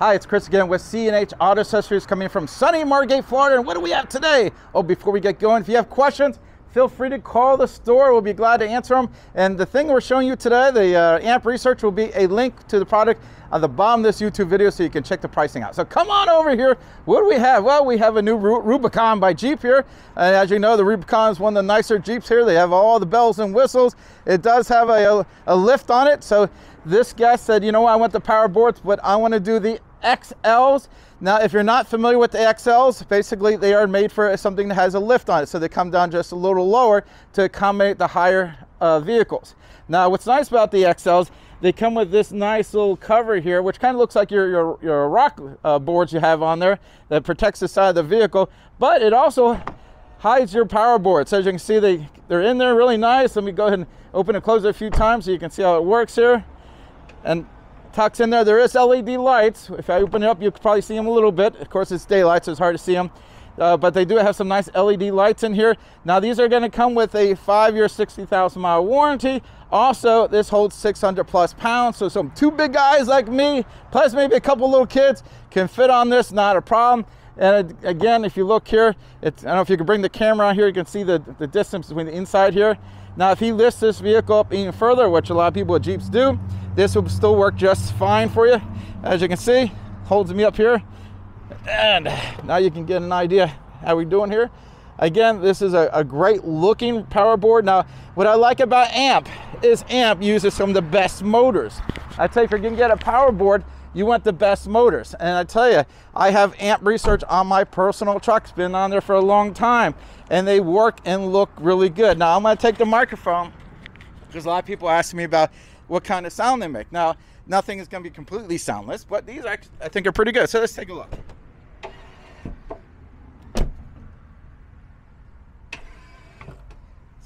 Hi, it's Chris again with C&H Auto Accessories coming from sunny Margate, Florida. And what do we have today? Oh, before we get going, if you have questions, feel free to call the store. We'll be glad to answer them. And the thing we're showing you today, the uh, AMP research, will be a link to the product at the bottom of this YouTube video so you can check the pricing out. So come on over here. What do we have? Well, we have a new Rubicon by Jeep here. And as you know, the Rubicon is one of the nicer Jeeps here. They have all the bells and whistles. It does have a, a, a lift on it. So this guy said, you know, what, I want the power boards, but I want to do the XLs. Now, if you're not familiar with the XLs, basically they are made for something that has a lift on it. So they come down just a little lower to accommodate the higher uh, vehicles. Now, what's nice about the XLs, they come with this nice little cover here, which kind of looks like your, your, your rock uh, boards you have on there that protects the side of the vehicle, but it also hides your power board. So as you can see, they, they're in there really nice. Let me go ahead and open and close it a few times so you can see how it works here. And tucks in there. There is LED lights. If I open it up, you can probably see them a little bit. Of course, it's daylight, so it's hard to see them. Uh, but they do have some nice LED lights in here. Now, these are going to come with a five-year, 60,000 mile warranty. Also, this holds 600 plus pounds. So some two big guys like me, plus maybe a couple little kids, can fit on this, not a problem. And again, if you look here, it's, I don't know if you can bring the camera out here, you can see the, the distance between the inside here. Now, if he lifts this vehicle up even further, which a lot of people with Jeeps do, this will still work just fine for you. As you can see, holds me up here. And now you can get an idea how we're doing here. Again, this is a, a, great looking power board. Now, what I like about AMP is AMP uses some of the best motors. I tell you, if you're gonna get a power board, you want the best motors. And I tell you, I have AMP research on my personal truck. It's been on there for a long time. And they work and look really good. Now, I'm gonna take the microphone because a lot of people ask me about what kind of sound they make. Now, nothing is going to be completely soundless, but these I think are pretty good. So let's take a look.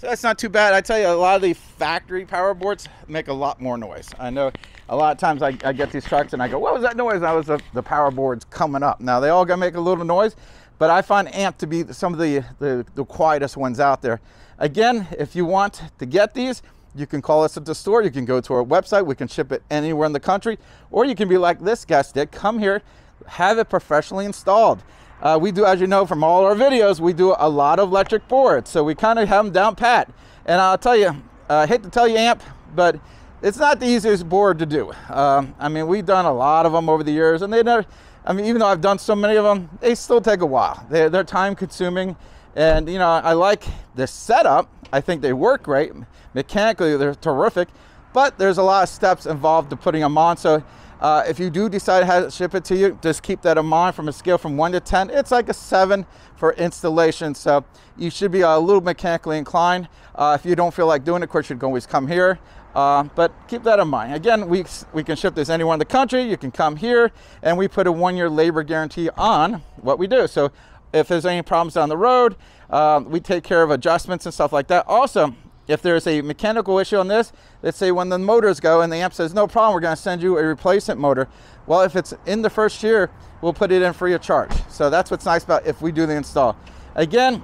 So that's not too bad. I tell you, a lot of the factory power boards make a lot more noise. I know a lot of times I, I get these trucks and I go, what was that noise? That was the, the power boards coming up. Now they all gonna make a little noise, but I find AMP to be some of the, the, the quietest ones out there. Again, if you want to get these, you can call us at the store. You can go to our website. We can ship it anywhere in the country. Or you can be like this guest did. Come here, have it professionally installed. Uh, we do, as you know from all our videos, we do a lot of electric boards. So we kind of have them down pat. And I'll tell you, uh, I hate to tell you amp, but it's not the easiest board to do. Um, I mean, we've done a lot of them over the years and they never, I mean, even though I've done so many of them, they still take a while. They're, they're time consuming. And, you know, I like the setup. I think they work great. Mechanically, they're terrific, but there's a lot of steps involved to putting them on. So uh, if you do decide to ship it to you, just keep that in mind from a scale from one to 10. It's like a seven for installation. So you should be a little mechanically inclined. Uh, if you don't feel like doing it, of course, you can always come here. Uh, but keep that in mind. Again, we, we can ship this anywhere in the country. You can come here and we put a one year labor guarantee on what we do. So if there's any problems down the road, uh, we take care of adjustments and stuff like that. Also, if there's a mechanical issue on this, let's say when the motors go and the amp says, no problem, we're gonna send you a replacement motor. Well, if it's in the first year, we'll put it in free of charge. So that's what's nice about if we do the install. Again,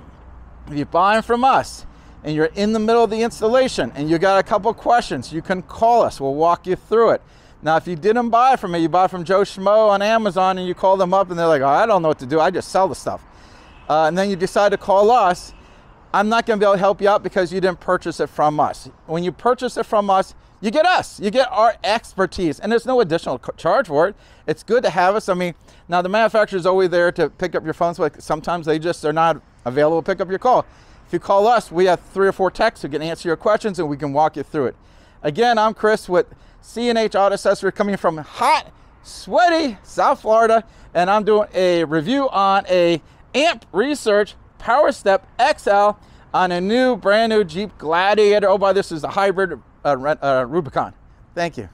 if you're buying from us and you're in the middle of the installation and you got a couple questions, you can call us, we'll walk you through it. Now, if you didn't buy from me, you buy from Joe Schmo on Amazon and you call them up and they're like, oh, I don't know what to do, I just sell the stuff. Uh, and then you decide to call us, I'm not going to be able to help you out because you didn't purchase it from us. When you purchase it from us, you get us, you get our expertise, and there's no additional charge for it. It's good to have us. I mean, now the manufacturer is always there to pick up your phones, but sometimes they just are not available to pick up your call. If you call us, we have three or four techs who can answer your questions and we can walk you through it. Again, I'm Chris with C&H Auto Accessory coming from hot, sweaty South Florida, and I'm doing a review on a AMP Research Power Step XL on a new, brand new Jeep Gladiator. Oh, by this is a hybrid uh, uh, Rubicon. Thank you.